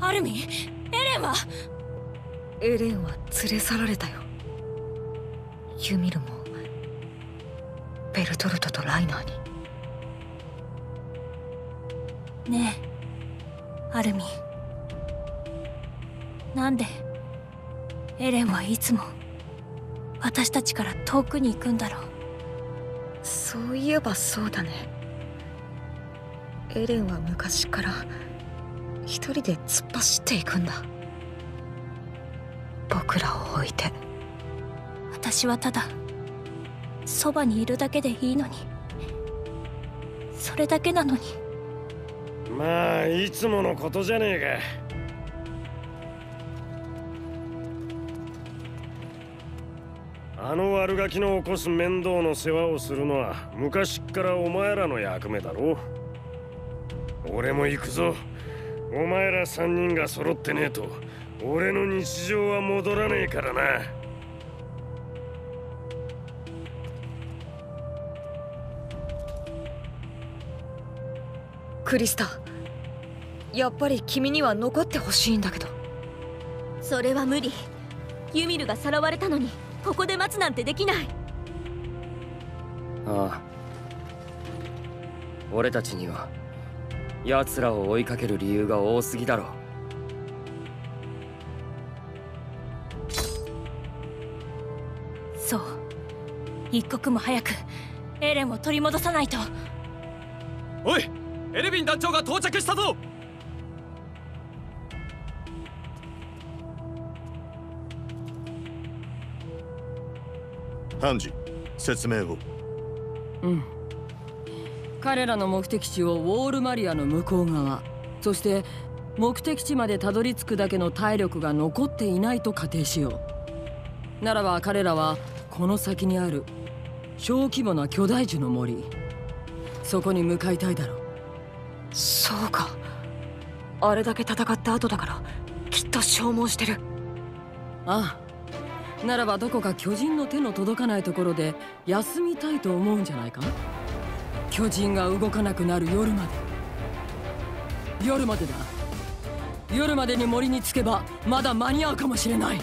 アルミンエレンは？エレンは連れ去られたよ。ユミルもベルトルトとライナーに。ねえアルミン。なんでエレンはいつも私たちから遠くに行くんだろう？そういえばそうだねエレンは昔から一人で突っ走っていくんだ。僕らを置いて。私はただそばにいるだけでいいのに。それだけなのに。まあいつものことじゃねえか。あの悪ガキの起こす面倒の世話をするのは昔っからお前らの役目だろ俺も行くぞ。お前ら三人が揃ってねえと俺の日常は戻らねえからな。クリスタやっぱり君には残ってほしいんだけど。それは無理。ユミルがさらわれたのにここで待つなんてできない。ああ。俺たちには奴らを追いかける理由が多すぎだろう。そう。一刻も早くエレンを取り戻さないと。おいエレビン団長が到着したぞ。ハンジ説明を。うん彼らの目的地をウォールマリアの向こう側そして目的地までたどり着くだけの体力が残っていないと仮定しよう。ならば彼らはこの先にある小規模な巨大樹の森そこに向かいたいだろう。そうか。あれだけ戦った後だからきっと消耗してる。ああ。ならばどこか巨人の手の届かないところで休みたいと思うんじゃないか？巨人が動かなくなる夜まで。夜までだ。夜までに森に着けばまだ間に合うかもしれない。